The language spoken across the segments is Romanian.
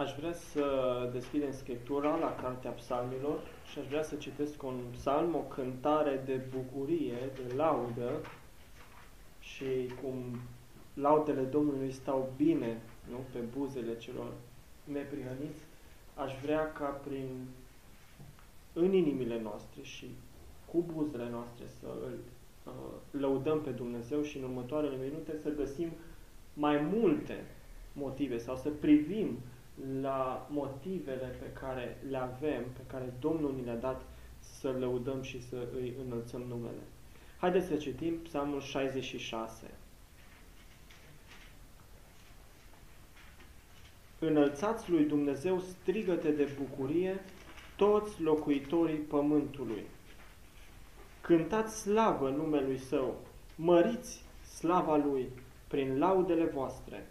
Aș vrea să deschidem Scriptura la Cartea Psalmilor și aș vrea să citesc un psalm, o cântare de bucurie, de laudă și cum laudele Domnului stau bine nu, pe buzele celor neprihăniți, aș vrea ca prin în inimile noastre și cu buzele noastre să îl uh, lăudăm pe Dumnezeu și în următoarele minute să găsim mai multe motive sau să privim la motivele pe care le avem, pe care Domnul ni le-a dat să lăudăm și să îi înălțăm numele. Haideți să citim Psalmul 66. Înălțați lui Dumnezeu strigăte de bucurie toți locuitorii pământului. Cântați slavă numelui Său, măriți slava Lui prin laudele voastre.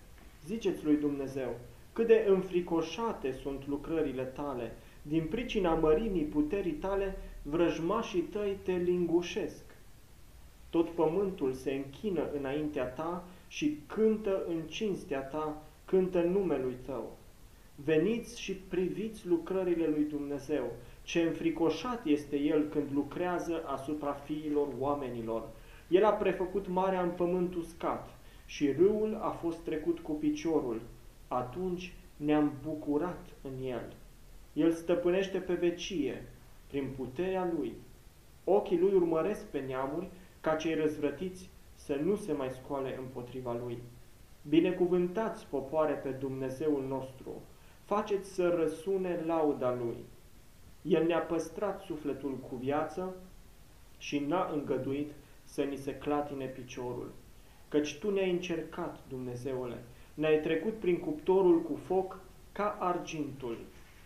Ziceți lui Dumnezeu, cât de înfricoșate sunt lucrările tale, din pricina mărimii puterii tale, vrăjmașii tăi te lingușesc. Tot pământul se închină înaintea ta și cântă în cinstea ta, cântă numelui tău. Veniți și priviți lucrările lui Dumnezeu, ce înfricoșat este El când lucrează asupra fiilor oamenilor. El a prefăcut marea în pământ uscat și râul a fost trecut cu piciorul. Atunci ne-am bucurat în El. El stăpânește pe vecie, prin puterea Lui. Ochii Lui urmăresc pe neamuri, ca cei răzvrătiți să nu se mai scoale împotriva Lui. Binecuvântați, popoare, pe Dumnezeul nostru, faceți să răsune lauda Lui. El ne-a păstrat sufletul cu viață și n-a îngăduit să ni se clatine piciorul. Căci Tu ne-ai încercat, Dumnezeule, ne-ai trecut prin cuptorul cu foc ca argintul,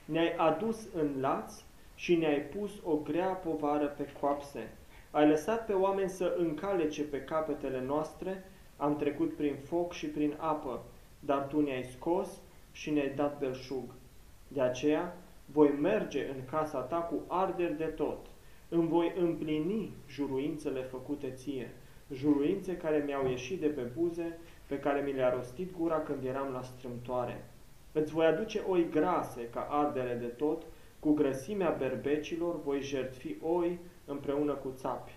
ne-ai adus în laț și ne-ai pus o grea povară pe coapse. Ai lăsat pe oameni să încalece pe capetele noastre, am trecut prin foc și prin apă, dar Tu ne-ai scos și ne-ai dat belșug. De aceea voi merge în casa Ta cu arderi de tot, îmi voi împlini juruințele făcute Ție, juruințe care mi-au ieșit de pe buze, pe care mi le-a rostit gura când eram la strâmtoare. Îți voi aduce oi grase ca ardere de tot, cu grăsimea berbecilor voi jertfi oi împreună cu țapi.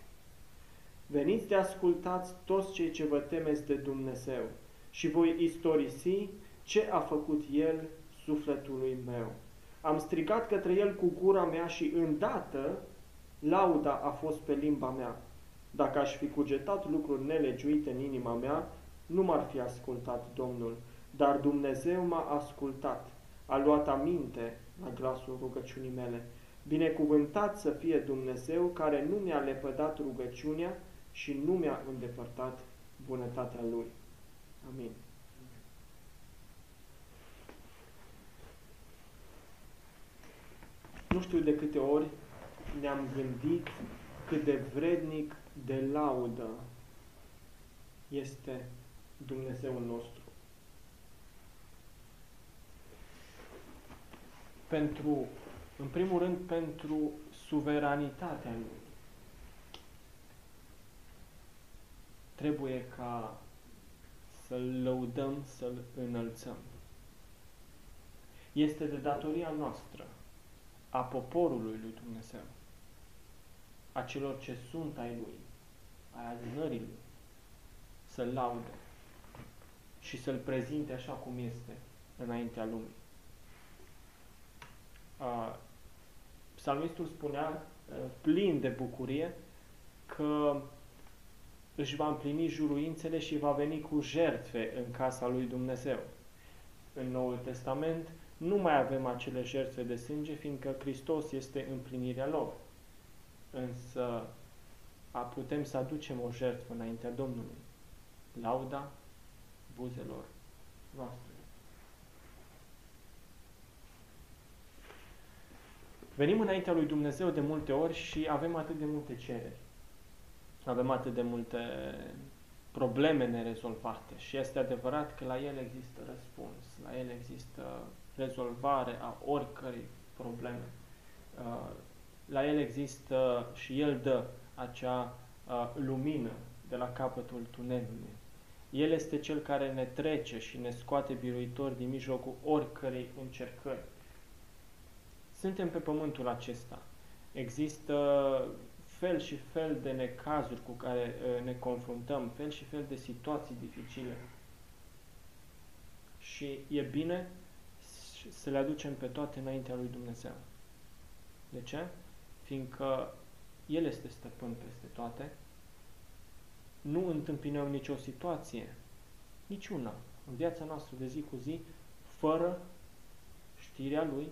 Veniți de ascultați toți cei ce vă temeți de Dumnezeu și voi istorisi ce a făcut El sufletului meu. Am strigat către El cu gura mea și îndată lauda a fost pe limba mea. Dacă aș fi cugetat lucruri nelegiuite în inima mea, nu m-ar fi ascultat Domnul, dar Dumnezeu m-a ascultat, a luat aminte la glasul rugăciunii mele. Binecuvântat să fie Dumnezeu care nu mi-a lepădat rugăciunea și nu mi-a îndepărtat bunătatea Lui. Amin. Nu știu de câte ori ne-am gândit cât de vrednic de laudă este Dumnezeul nostru. Pentru, în primul rând, pentru suveranitatea Lui. Trebuie ca să-L lăudăm, să-L înălțăm. Este de datoria noastră, a poporului lui Dumnezeu, a celor ce sunt ai Lui, ai adunării Lui, să-L laude și să-L prezinte așa cum este înaintea lumii. Psalmistul spunea, plin de bucurie, că își va împlini juruințele și va veni cu jertfe în casa lui Dumnezeu. În Noul Testament nu mai avem acele jertfe de sânge, fiindcă Hristos este împlinirea lor. Însă a putem să aducem o jertfă înaintea Domnului lauda buzelor voastre. Venim înaintea lui Dumnezeu de multe ori și avem atât de multe cereri. Avem atât de multe probleme nerezolvate și este adevărat că la el există răspuns, la el există rezolvare a oricărei probleme. Uh, la el există și el dă acea uh, lumină de la capătul tunelului. El este Cel care ne trece și ne scoate biruitori din mijlocul oricărei încercări. Suntem pe pământul acesta. Există fel și fel de necazuri cu care uh, ne confruntăm, fel și fel de situații dificile. Și e bine să le aducem pe toate înaintea lui Dumnezeu. De ce? Fiindcă El este stăpân peste toate, nu întâmpinăm nicio situație, niciuna, în viața noastră de zi cu zi, fără știrea Lui,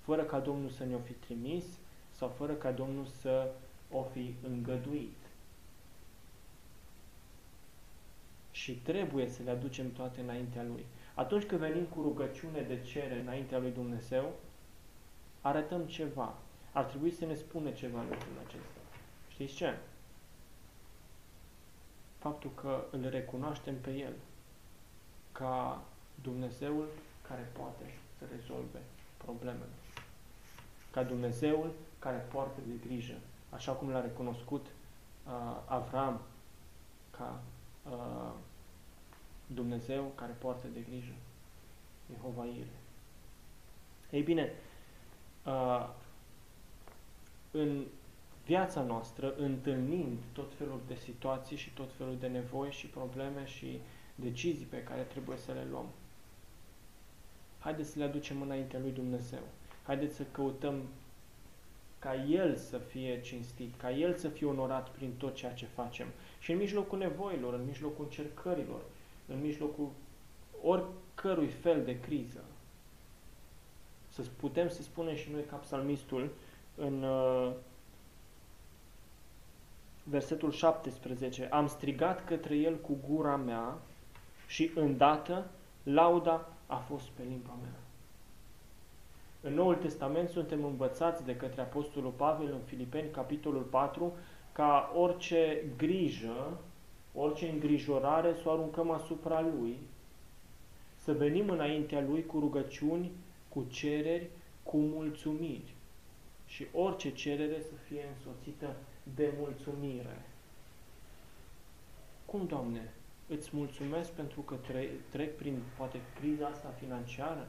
fără ca Domnul să ne-o fi trimis sau fără ca Domnul să o fi îngăduit. Și trebuie să le aducem toate înaintea Lui. Atunci când venim cu rugăciune de cere înaintea Lui Dumnezeu, arătăm ceva. Ar trebui să ne spune ceva lucrul acesta. Știți ce? Faptul că îl recunoaștem pe El ca Dumnezeul care poate să rezolve problemele. Ca Dumnezeul care poartă de grijă așa cum l-a recunoscut uh, Avram ca uh, Dumnezeu care poartă de grijă, Jehova Ire. Ei bine, uh, în viața noastră, întâlnind tot felul de situații și tot felul de nevoi și probleme și decizii pe care trebuie să le luăm, haideți să le aducem înaintea lui Dumnezeu. Haideți să căutăm ca El să fie cinstit, ca El să fie onorat prin tot ceea ce facem. Și în mijlocul nevoilor, în mijlocul încercărilor, în mijlocul oricărui fel de criză. Să putem să spunem și noi ca psalmistul în uh, versetul 17, am strigat către el cu gura mea și îndată lauda a fost pe limba mea. În Noul Testament suntem învățați de către Apostolul Pavel în Filipeni, capitolul 4, ca orice grijă, orice îngrijorare să o aruncăm asupra Lui, să venim înaintea Lui cu rugăciuni, cu cereri, cu mulțumiri. Și orice cerere să fie însoțită de mulțumire. Cum, Doamne, îți mulțumesc pentru că trec prin poate criza asta financiară?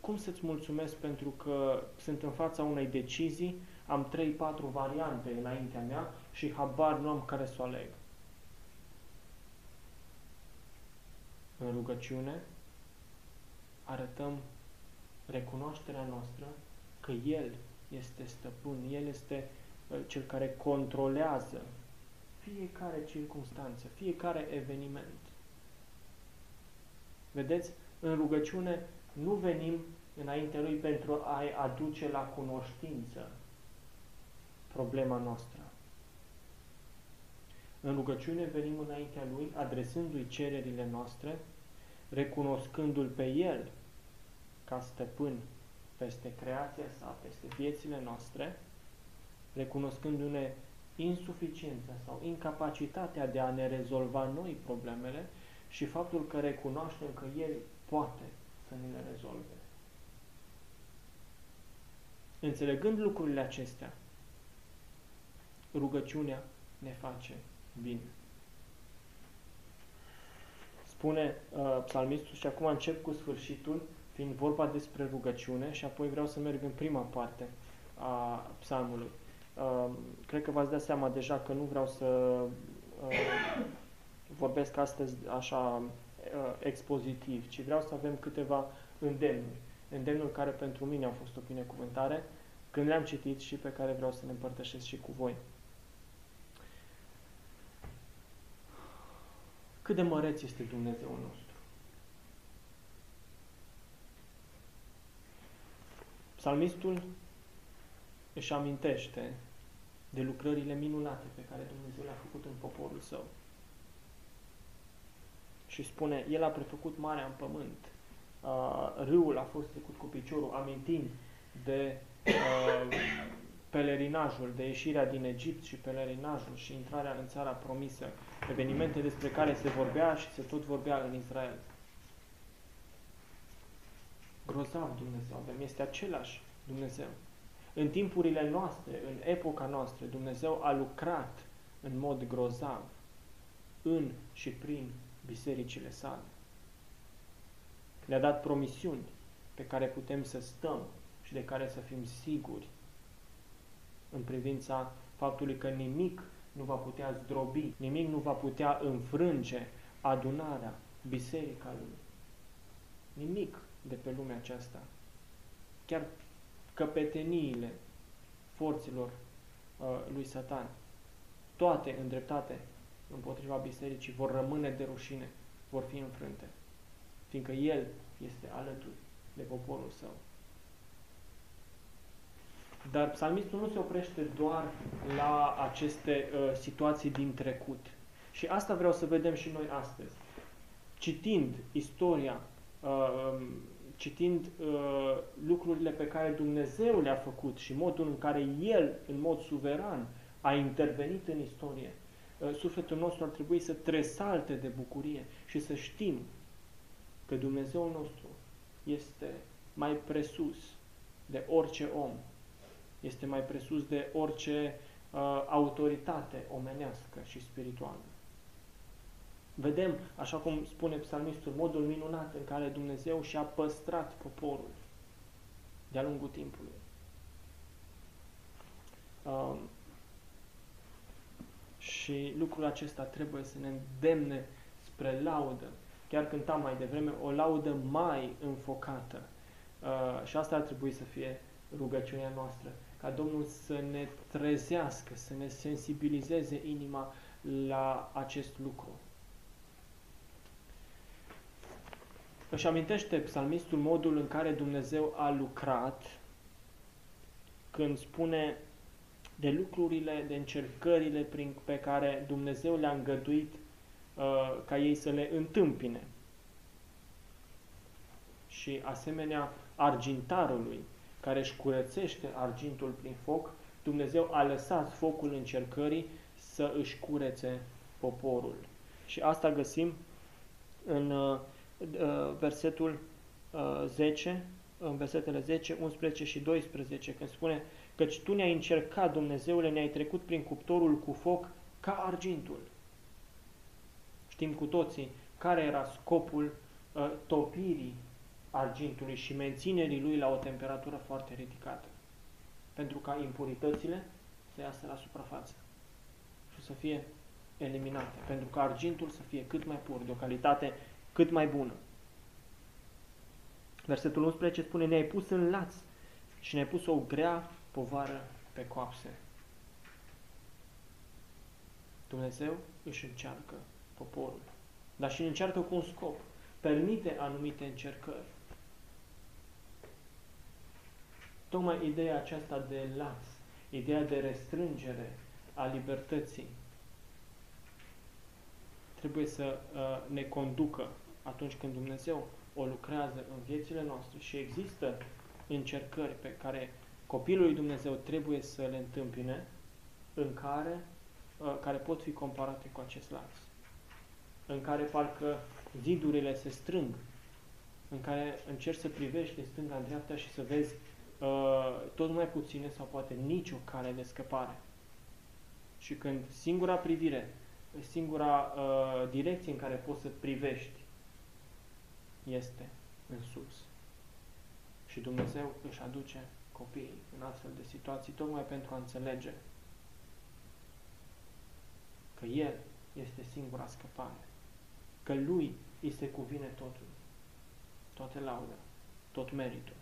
cum să-ți mulțumesc pentru că sunt în fața unei decizii, am 3-4 variante înaintea mea și habar nu am care să o aleg. În rugăciune arătăm recunoașterea noastră că El este stăpân, El este uh, cel care controlează fiecare circunstanță, fiecare eveniment. Vedeți, în rugăciune nu venim înaintea Lui pentru a-i aduce la cunoștință problema noastră. În rugăciune venim înaintea Lui, adresându-i cererile noastre, recunoscându-L pe El ca stăpân peste creația sa, peste viețile noastre, recunoscându-ne insuficiența sau incapacitatea de a ne rezolva noi problemele și faptul că recunoaștem că El poate să ne le rezolve. Înțelegând lucrurile acestea, rugăciunea ne face bine. Spune uh, psalmistul și acum încep cu sfârșitul, fiind vorba despre rugăciune și apoi vreau să merg în prima parte a psalmului. Uh, cred că v-ați dat seama deja că nu vreau să uh, vorbesc astăzi așa uh, expozitiv, ci vreau să avem câteva îndemnuri. Îndemnuri care pentru mine au fost o binecuvântare când le-am citit și pe care vreau să le împărtășesc și cu voi. Cât de măreț este Dumnezeu nostru. Psalmistul își amintește de lucrările minunate pe care Dumnezeu le-a făcut în poporul său și spune, El a prefăcut marea în pământ, uh, râul a fost trecut cu piciorul, amintind de uh, pelerinajul, de ieșirea din Egipt și pelerinajul și intrarea în țara promisă, evenimente despre care se vorbea și se tot vorbea în Israel. Grozav Dumnezeu avem, este același Dumnezeu. În timpurile noastre, în epoca noastră, Dumnezeu a lucrat în mod grozav în și prin bisericile sale. Le-a dat promisiuni pe care putem să stăm și de care să fim siguri în privința faptului că nimic nu va putea zdrobi, nimic nu va putea înfrânge adunarea, biserica lui. Nimic de pe lumea aceasta. Chiar căpeteniile forților uh, lui Satan, toate îndreptate împotriva bisericii, vor rămâne de rușine, vor fi înfrânte, fiindcă El este alături de poporul său. Dar psalmistul nu se oprește doar la aceste uh, situații din trecut. Și asta vreau să vedem și noi astăzi. Citind istoria, uh, um, citind uh, lucrurile pe care Dumnezeu le-a făcut și modul în care El, în mod suveran, a intervenit în istorie, uh, sufletul nostru ar trebui să tresalte de bucurie și să știm că Dumnezeul nostru este mai presus de orice om, este mai presus de orice uh, autoritate omenească și spirituală. Vedem, așa cum spune psalmistul, modul minunat în care Dumnezeu și-a păstrat poporul de-a lungul timpului. Uh, și lucrul acesta trebuie să ne îndemne spre laudă. Chiar cântam mai devreme, o laudă mai înfocată. Uh, și asta ar trebui să fie rugăciunea noastră ca Domnul să ne trezească, să ne sensibilizeze inima la acest lucru. Își amintește psalmistul modul în care Dumnezeu a lucrat când spune de lucrurile, de încercările prin, pe care Dumnezeu le-a îngăduit uh, ca ei să le întâmpine. Și asemenea argintarului, care își curățește argintul prin foc, Dumnezeu a lăsat focul încercării să își curețe poporul. Și asta găsim în uh, uh versetul uh, 10, în versetele 10, 11 și 12, când spune Căci tu ne-ai încercat, Dumnezeule, ne-ai trecut prin cuptorul cu foc ca argintul. Știm cu toții care era scopul uh, topirii argintului și menținerii lui la o temperatură foarte ridicată. Pentru ca impuritățile să iasă la suprafață și să fie eliminate. Pentru ca argintul să fie cât mai pur, de o calitate cât mai bună. Versetul 11 spune, ne-ai pus în laț și ne-ai pus o grea povară pe coapse. Dumnezeu își încearcă poporul, dar și încearcă cu un scop. Permite anumite încercări Tocmai ideea aceasta de laț, ideea de restrângere a libertății, trebuie să uh, ne conducă atunci când Dumnezeu o lucrează în viețile noastre și există încercări pe care copilul lui Dumnezeu trebuie să le întâmpine, în care, uh, care pot fi comparate cu acest laț, în care parcă zidurile se strâng, în care încerci să privești de stânga în dreapta și să vezi uh, tot mai puține sau poate nicio cale de scăpare. Și când singura privire, singura uh, direcție în care poți să privești este în sus. Și Dumnezeu își aduce copiii în astfel de situații tocmai pentru a înțelege că El este singura scăpare, că Lui îi se cuvine totul, toate lauda, tot meritul.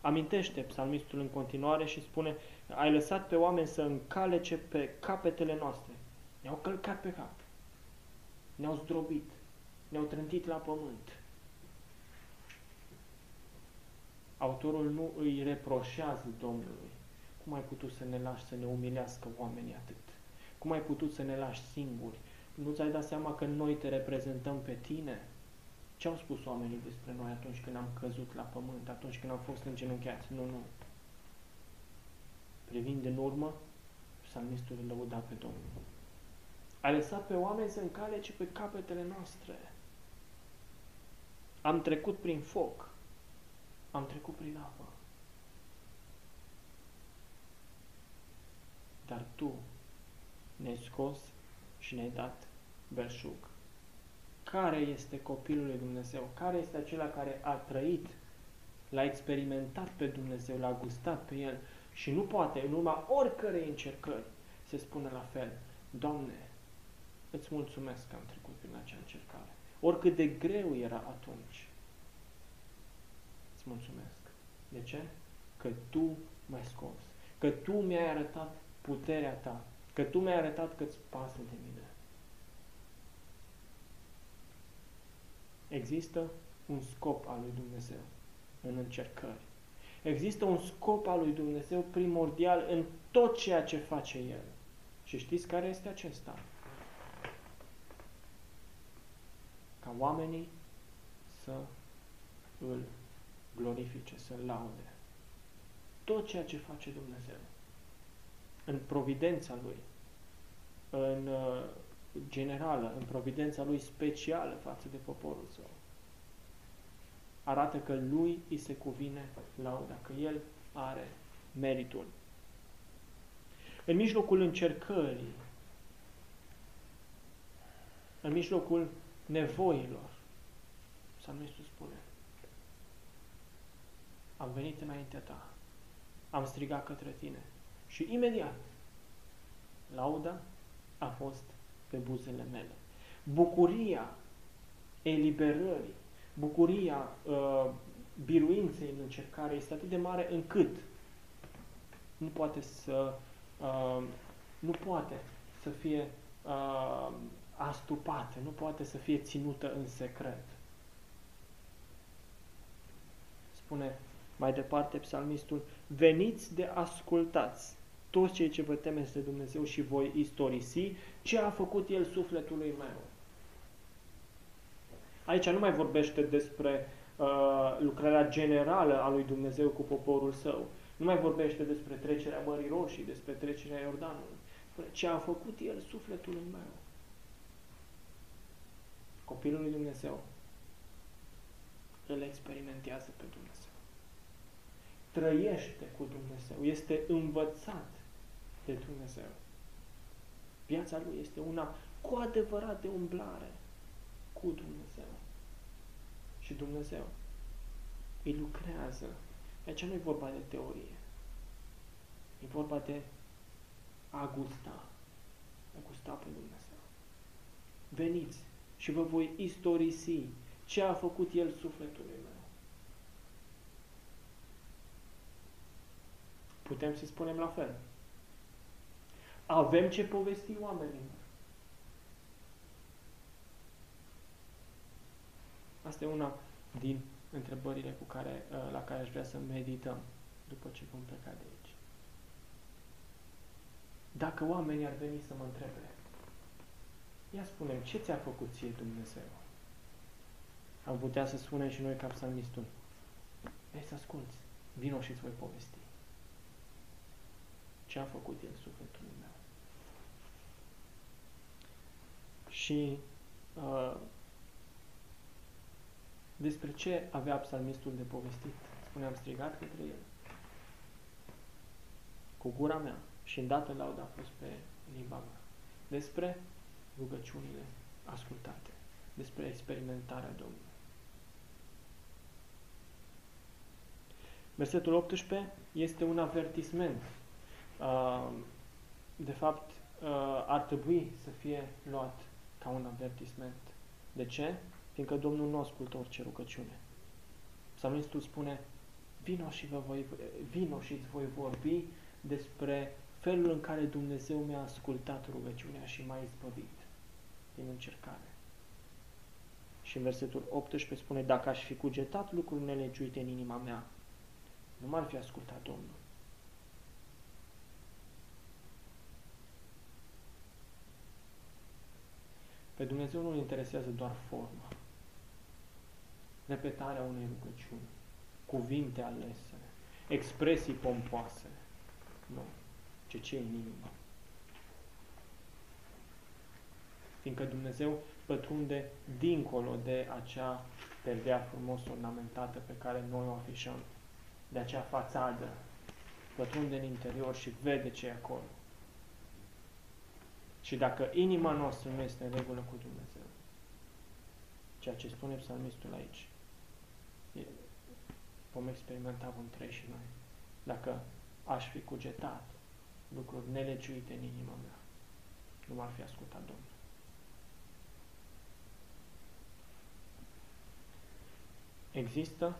Amintește psalmistul în continuare și spune, ai lăsat pe oameni să încalece pe capetele noastre. Ne-au călcat pe cap. Ne-au zdrobit. Ne-au trântit la pământ. Autorul nu îi reproșează Domnului. Cum ai putut să ne lași să ne umilească oamenii atât? Cum ai putut să ne lași singuri? Nu ți-ai dat seama că noi te reprezentăm pe tine? Ce au spus oamenii despre noi atunci când am căzut la pământ, atunci când am fost îngenunchiați? Nu, nu. Privind în urmă, psalmistul îl lăuda pe Domnul. A lăsat pe oameni să încalece pe capetele noastre. Am trecut prin foc. Am trecut prin apă. Dar Tu ne-ai scos și ne-ai dat belșug. care este copilul lui Dumnezeu, care este acela care a trăit, l-a experimentat pe Dumnezeu, l-a gustat pe El și nu poate, în urma oricărei încercări, se spune la fel, Doamne, îți mulțumesc că am trecut prin acea încercare. Oricât de greu era atunci, îți mulțumesc. De ce? Că Tu m-ai scos, că Tu mi-ai arătat puterea Ta, că Tu mi-ai arătat că îți pasă de mine. Există un scop al lui Dumnezeu în încercări. Există un scop al lui Dumnezeu primordial în tot ceea ce face El. Și știți care este acesta? Ca oamenii să îl glorifice, să laude. Tot ceea ce face Dumnezeu în providența Lui, în uh, generală, în providența Lui specială față de poporul Său, arată că Lui îi se cuvine lauda, că El are meritul. În mijlocul încercării, în mijlocul nevoilor, Psalmistul spune, am venit înaintea ta, am strigat către tine și imediat lauda a fost pe buzele mele. Bucuria eliberării, bucuria uh, biruinței în încercare este atât de mare încât nu poate să uh, nu poate să fie uh, astupată, nu poate să fie ținută în secret. Spune mai departe psalmistul, veniți de ascultați toți cei ce vă temeți de Dumnezeu și voi istorisi ce a făcut El sufletului meu. Aici nu mai vorbește despre uh, lucrarea generală a lui Dumnezeu cu poporul său. Nu mai vorbește despre trecerea Mării Roșii, despre trecerea Iordanului. Spune, ce a făcut El sufletului meu. Copilul lui Dumnezeu îl experimentează pe Dumnezeu. Trăiește cu Dumnezeu. Este învățat de Dumnezeu. Viața lui este una cu adevărat de umblare cu Dumnezeu. Și Dumnezeu îi lucrează. Aici nu e vorba de teorie. E vorba de a gusta. A gusta pe Dumnezeu. Veniți și vă voi istorisi ce a făcut El sufletului meu. Putem să spunem la fel. Avem ce povesti oamenilor. Asta e una din întrebările cu care, uh, la care aș vrea să medităm după ce vom pleca de aici. Dacă oamenii ar veni să mă întrebe, ia spunem, ce ți-a făcut ție Dumnezeu? Am putea să spunem și noi ca psalmistul, Vrei să asculți, vino și îți voi povesti. Ce a făcut el sufletul meu? Și uh, despre ce avea psalmistul de povestit? Spune, am strigat către el. Cu gura mea și îndată lauda a fost pe limba mea. Despre rugăciunile ascultate. Despre experimentarea Domnului. Versetul 18 este un avertisment. Uh, de fapt, uh, ar trebui să fie luat ca un avertisment. De ce? Fiindcă Domnul nu ascultă orice rugăciune. Psalmistul spune, vino și, vă voi, vino și îți voi vorbi despre felul în care Dumnezeu mi-a ascultat rugăciunea și m-a izbăvit din încercare. Și în versetul 18 spune, dacă aș fi cugetat lucruri nelegiuite în inima mea, nu m-ar fi ascultat Domnul. Pe Dumnezeu nu îl interesează doar forma, repetarea unei rugăciuni, cuvinte alese, expresii pompoase. Nu. Ce ce în inimă. Fiindcă Dumnezeu pătrunde dincolo de acea perdea frumos ornamentată pe care noi o afișăm, de acea fațadă, pătrunde în interior și vede ce e acolo. Și dacă inima noastră nu este în regulă cu Dumnezeu, ceea ce spune psalmistul aici. E, vom experimenta, vom trăi și noi. Dacă aș fi cugetat lucruri nelegiuite în inima mea, nu m-ar fi ascultat Domnul. Există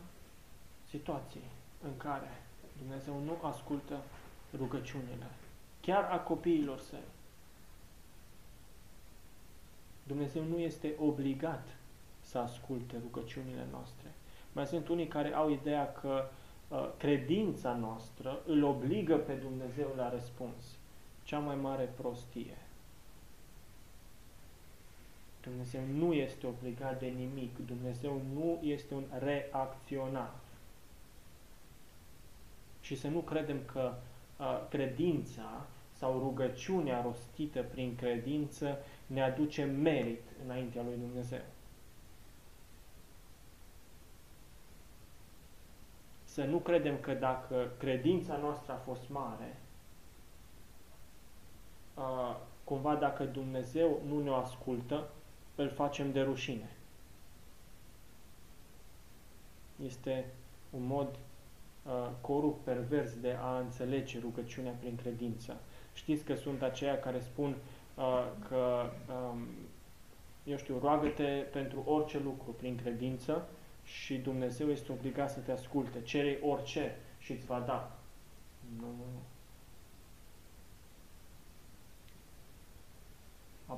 situații în care Dumnezeu nu ascultă rugăciunile, chiar a copiilor săi. Dumnezeu nu este obligat să asculte rugăciunile noastre. Mai sunt unii care au ideea că uh, credința noastră îl obligă pe Dumnezeu la răspuns. Cea mai mare prostie. Dumnezeu nu este obligat de nimic. Dumnezeu nu este un reacționar. Și să nu credem că uh, credința sau rugăciunea rostită prin credință ne aduce merit înaintea lui Dumnezeu. Să nu credem că dacă credința noastră a fost mare, uh, cumva dacă Dumnezeu nu ne ascultă, îl facem de rușine. Este un mod uh, corupt, pervers de a înțelege rugăciunea prin credință. Știți că sunt aceia care spun uh, că, um, eu știu, roagă-te pentru orice lucru prin credință și Dumnezeu este obligat să te asculte. Cere orice și îți va da. Nu, nu, nu.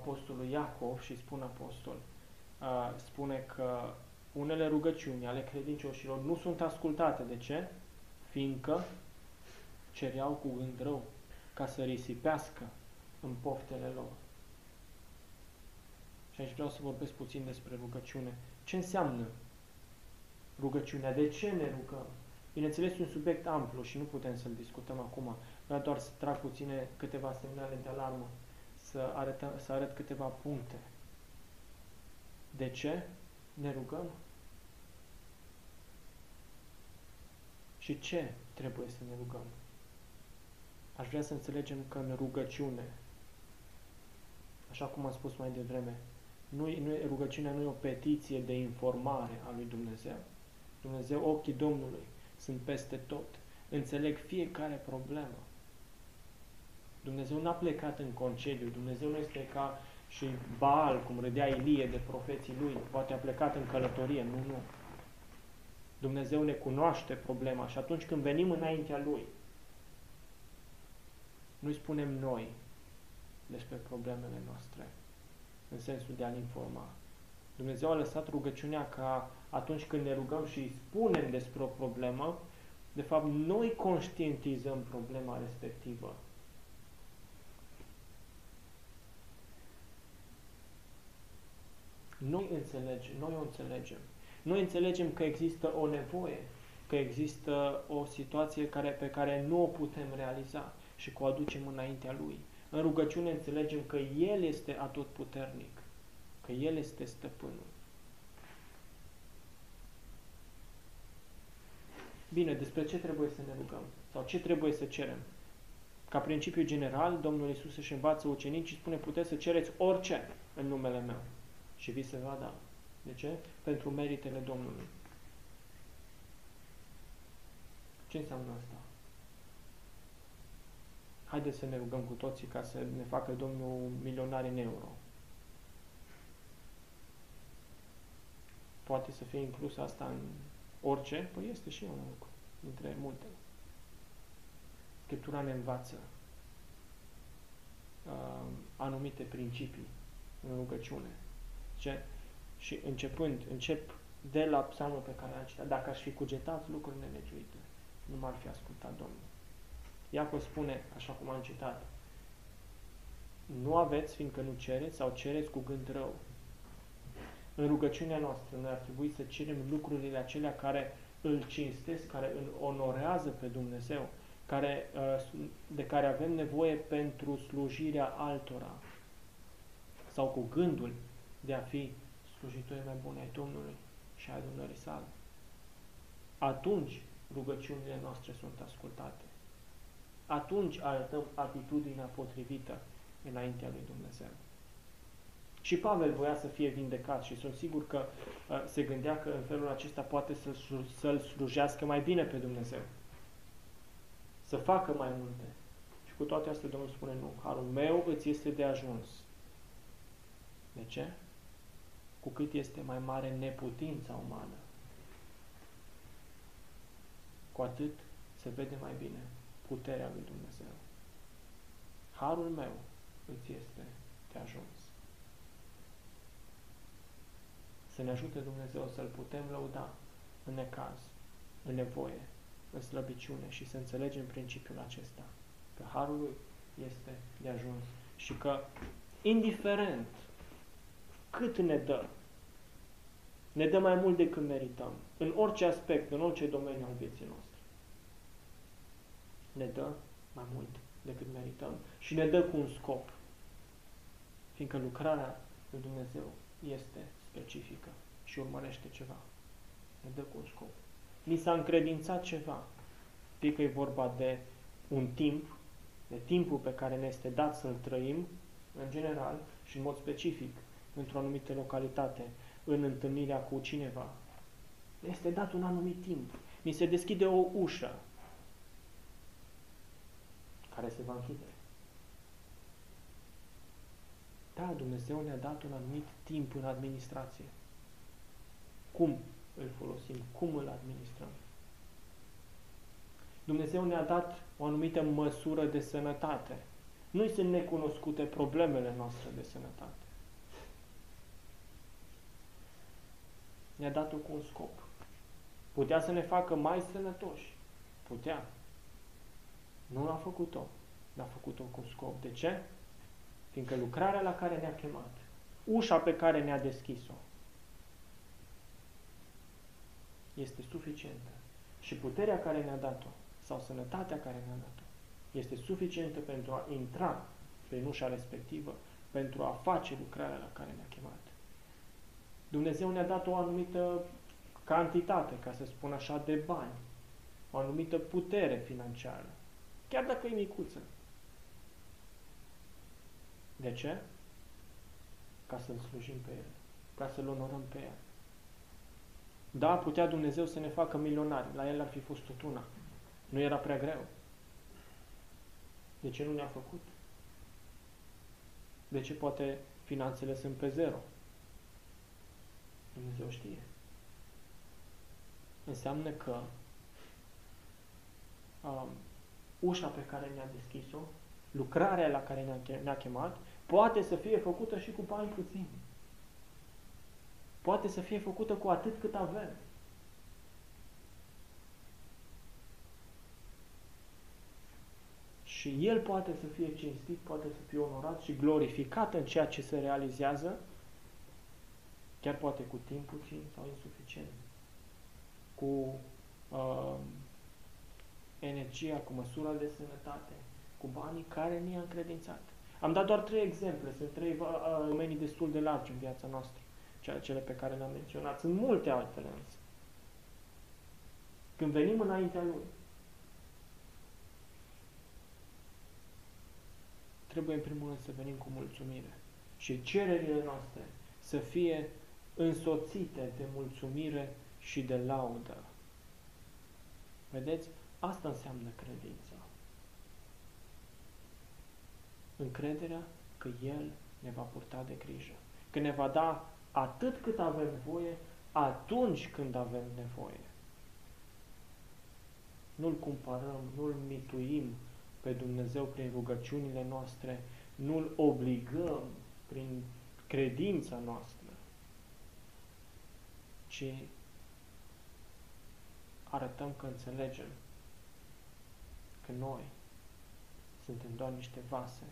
Apostolul Iacov și spun apostol, uh, spune că unele rugăciuni ale credincioșilor nu sunt ascultate. De ce? Fiindcă cereau cu gând rău ca să risipească în poftele lor. Și aici vreau să vorbesc puțin despre rugăciune. Ce înseamnă rugăciunea? De ce ne rugăm? Bineînțeles, e un subiect amplu și nu putem să-l discutăm acum. Vreau doar să trag puține câteva semnale de alarmă, să, arătăm, să arăt câteva puncte. De ce ne rugăm? Și ce trebuie să ne rugăm? Aș vrea să înțelegem că în rugăciune, așa cum am spus mai devreme, nu, nu, rugăciunea nu e o petiție de informare a lui Dumnezeu. Dumnezeu, ochii Domnului sunt peste tot. Înțeleg fiecare problemă. Dumnezeu n-a plecat în concediu. Dumnezeu nu este ca și Baal, cum râdea Ilie de profeții lui. Poate a plecat în călătorie. Nu, nu. Dumnezeu ne cunoaște problema și atunci când venim înaintea Lui, nu-i spunem noi despre problemele noastre, în sensul de a-L informa. Dumnezeu a lăsat rugăciunea ca atunci când ne rugăm și îi spunem despre o problemă, de fapt noi conștientizăm problema respectivă. Noi înțelegem, noi o înțelegem. Noi înțelegem că există o nevoie, că există o situație care, pe care nu o putem realiza și că o aducem înaintea Lui. În rugăciune înțelegem că El este atotputernic, că El este stăpânul. Bine, despre ce trebuie să ne rugăm? Sau ce trebuie să cerem? Ca principiu general, Domnul Isus își învață ucenicii și spune, puteți să cereți orice în numele meu și vi se va da. De ce? Pentru meritele Domnului. Ce înseamnă asta? Haideți să ne rugăm cu toții ca să ne facă Domnul milionari în euro. Poate să fie inclus asta în orice? Păi este și un lucru, între multe. Scriptura ne învață uh, anumite principii în rugăciune. Ce? Și începând, încep de la psalmul pe care am citat, dacă aș fi cugetat lucruri nelegiuite, nu m-ar fi ascultat Domnul. Iacov spune, așa cum am citat, nu aveți fiindcă nu cereți sau cereți cu gând rău. În rugăciunea noastră noi ar trebui să cerem lucrurile acelea care îl cinstesc, care îl onorează pe Dumnezeu, care, uh, de care avem nevoie pentru slujirea altora sau cu gândul de a fi slujitori mai bune ai Domnului și ai adunării sale. Atunci rugăciunile noastre sunt ascultate atunci arătăm atitudinea potrivită înaintea lui Dumnezeu. Și Pavel voia să fie vindecat și sunt sigur că uh, se gândea că în felul acesta poate să-l, să slujească mai bine pe Dumnezeu. Să facă mai multe. Și cu toate astea Domnul spune, nu, harul meu îți este de ajuns. De ce? Cu cât este mai mare neputința umană, cu atât se vede mai bine puterea lui Dumnezeu. Harul meu îți este de ajuns. Să ne ajute Dumnezeu să-L putem lăuda în necaz, în nevoie, în slăbiciune și să înțelegem principiul acesta, că Harul Lui este de ajuns și că, indiferent cât ne dă, ne dă mai mult decât merităm, în orice aspect, în orice domeniu al vieții noastre. Ne dă mai mult decât merităm și ne dă cu un scop, fiindcă lucrarea lui Dumnezeu este specifică și urmărește ceva. Ne dă cu un scop. Ni s-a încredințat ceva, fie că e vorba de un timp, de timpul pe care ne este dat să-l trăim, în general și în mod specific, într-o anumită localitate, în întâlnirea cu cineva. Ne este dat un anumit timp. Mi se deschide o ușă care se va închide. Da, Dumnezeu ne-a dat un anumit timp în administrație. Cum îl folosim? Cum îl administrăm? Dumnezeu ne-a dat o anumită măsură de sănătate. Nu sunt necunoscute problemele noastre de sănătate. Ne-a dat-o cu un scop. Putea să ne facă mai sănătoși. Putea. Nu l-a făcut-o. L-a făcut-o cu scop. De ce? Fiindcă lucrarea la care ne-a chemat, ușa pe care ne-a deschis-o, este suficientă. Și puterea care ne-a dat-o, sau sănătatea care ne-a dat-o, este suficientă pentru a intra prin ușa respectivă, pentru a face lucrarea la care ne-a chemat. Dumnezeu ne-a dat o anumită cantitate, ca să spun așa, de bani, o anumită putere financiară, chiar dacă e micuță. De ce? Ca să-L slujim pe El, ca să-L onorăm pe El. Da, putea Dumnezeu să ne facă milionari, la El ar fi fost tot una. Nu era prea greu. De ce nu ne-a făcut? De ce poate finanțele sunt pe zero? Dumnezeu știe. Înseamnă că um, ușa pe care ne-a deschis-o, lucrarea la care ne-a, ne chemat, poate să fie făcută și cu bani puțini. Poate să fie făcută cu atât cât avem. Și El poate să fie cinstit, poate să fie onorat și glorificat în ceea ce se realizează, chiar poate cu timp puțin sau insuficient, cu uh, energia, cu măsura de sănătate, cu banii care ni-a încredințat. Am dat doar trei exemple, sunt trei uh, uh, domenii destul de largi în viața noastră, cele pe care le-am menționat. Sunt multe altele însă. Când venim înaintea Lui, trebuie în primul rând să venim cu mulțumire. Și cererile noastre să fie însoțite de mulțumire și de laudă. Vedeți? Asta înseamnă credința. Încrederea că El ne va purta de grijă. Că ne va da atât cât avem voie, atunci când avem nevoie. Nu-L cumpărăm, nu-L mituim pe Dumnezeu prin rugăciunile noastre, nu-L obligăm prin credința noastră, ci arătăm că înțelegem că noi suntem doar niște vase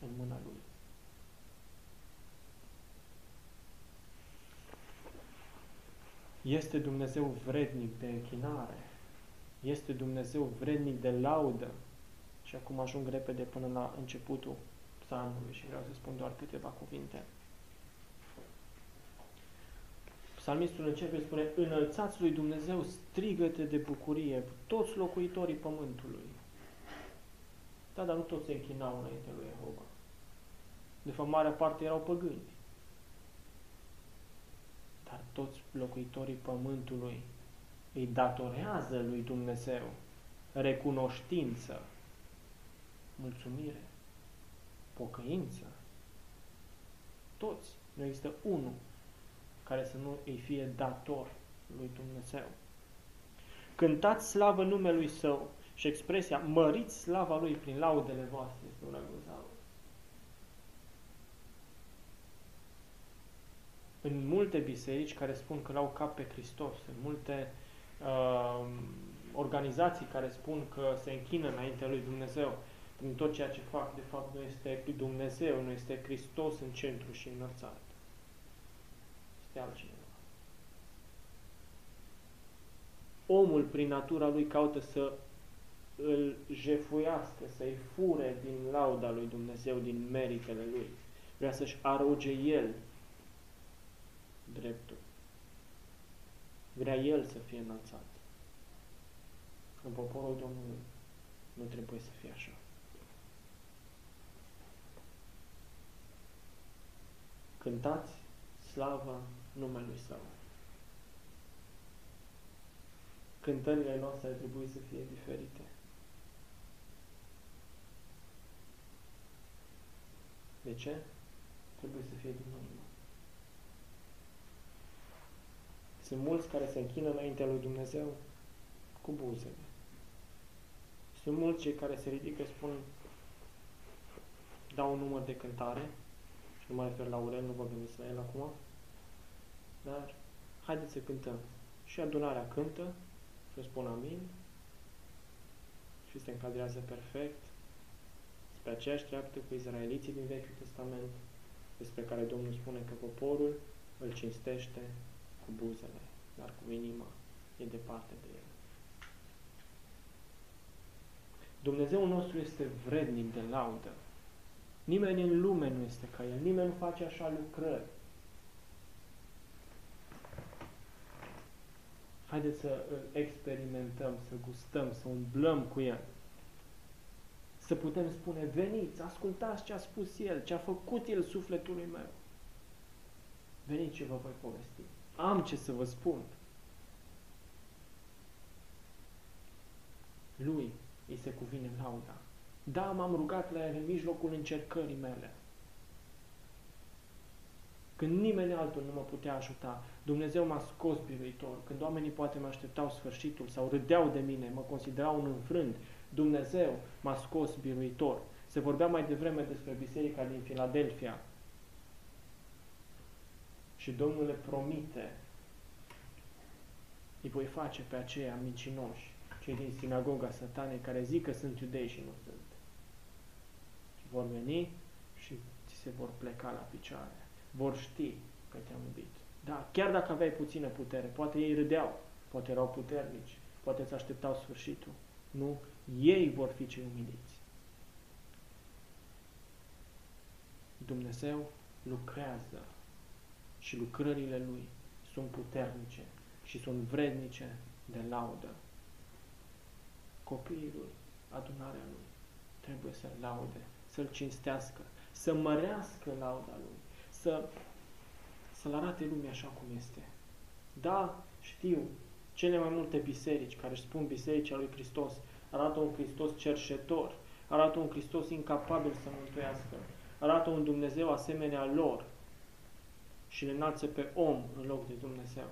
în mâna Lui. Este Dumnezeu vrednic de închinare, este Dumnezeu vrednic de laudă. Și acum ajung repede până la începutul psalmului și vreau să spun doar câteva cuvinte. Psalmistul începe, spune, înălțați lui Dumnezeu strigăte de bucurie, toți locuitorii pământului. Da, dar nu toți se închinau înainte lui Jehova. De fapt, marea parte erau păgâni. dar toți locuitorii pământului îi datorează lui Dumnezeu recunoștință, mulțumire, pocăință. Toți. Nu există unul care să nu îi fie dator lui Dumnezeu. Cântați slavă numelui Său și expresia măriți slava Lui prin laudele voastre este una grozavă. În multe biserici care spun că l-au cap pe Hristos, în multe uh, organizații care spun că se închină înaintea lui Dumnezeu, prin tot ceea ce fac, de fapt nu este Dumnezeu, nu este Hristos în centru și înălțat. Este altcineva. Omul, prin natura lui, caută să îl jefuiască, să-i fure din lauda lui Dumnezeu, din meritele lui. Vrea să-și aroge el dreptul. Vrea el să fie înălțat. În poporul Domnului nu trebuie să fie așa. Cântați slava numelui Său. Cântările noastre ar trebui să fie diferite. De ce? Trebuie să fie din inimă. Sunt mulți care se închină înaintea lui Dumnezeu cu buzele. Sunt mulți cei care se ridică și spun dau un număr de cântare și nu mai refer la Aurel, nu vă gândiți la el acum, dar haideți să cântăm. Și adunarea cântă și spun amin și se încadrează perfect pe aceeași treaptă cu izraeliții din Vechiul Testament, despre care Domnul spune că poporul îl cinstește cu buzele, dar cu inima e departe de el. Dumnezeu nostru este vrednic de laudă. Nimeni în lume nu este ca El, nimeni nu face așa lucrări. Haideți să experimentăm, să gustăm, să umblăm cu El să putem spune, veniți, ascultați ce a spus El, ce a făcut El sufletului meu. Veniți ce vă voi povesti. Am ce să vă spun. Lui îi se cuvine lauda. Da, m-am rugat la El în mijlocul încercării mele. Când nimeni altul nu mă putea ajuta, Dumnezeu m-a scos biruitor. Când oamenii poate mă așteptau sfârșitul sau râdeau de mine, mă considerau un înfrânt, Dumnezeu m-a scos biruitor. Se vorbea mai devreme despre biserica din Filadelfia. Și Domnul le promite, îi voi face pe aceia mincinoși, cei din sinagoga satanei, care zic că sunt iudei și nu sunt. Și vor veni și ți se vor pleca la picioare. Vor ști că te-am iubit. Da, chiar dacă aveai puțină putere, poate ei râdeau, poate erau puternici, poate îți așteptau sfârșitul. Nu, ei vor fi cei umiliți. Dumnezeu lucrează și lucrările Lui sunt puternice și sunt vrednice de laudă. Copiii Lui, adunarea Lui, trebuie să-L laude, să-L cinstească, să mărească lauda Lui, să, să-L arate lumea așa cum este. Da, știu, cele mai multe biserici care își spun Biserica lui Hristos arată un Hristos cerșetor, arată un Hristos incapabil să mântuiască, arată un Dumnezeu asemenea lor și le înalță pe om în loc de Dumnezeu.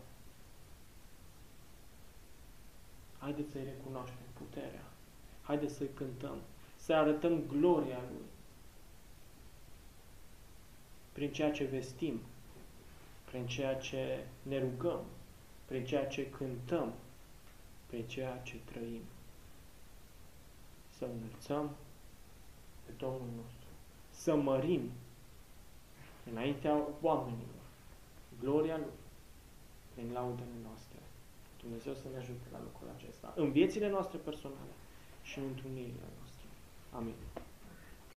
Haideți să-i recunoaștem puterea. Haideți să-i cântăm, să arătăm gloria Lui prin ceea ce vestim, prin ceea ce ne rugăm, prin ceea ce cântăm, prin ceea ce trăim să înălțăm pe Domnul nostru, să mărim înaintea oamenilor gloria Lui prin laudele noastre. Dumnezeu să ne ajute la lucrul acesta în viețile noastre personale și în întâlnirile noastre. Amin.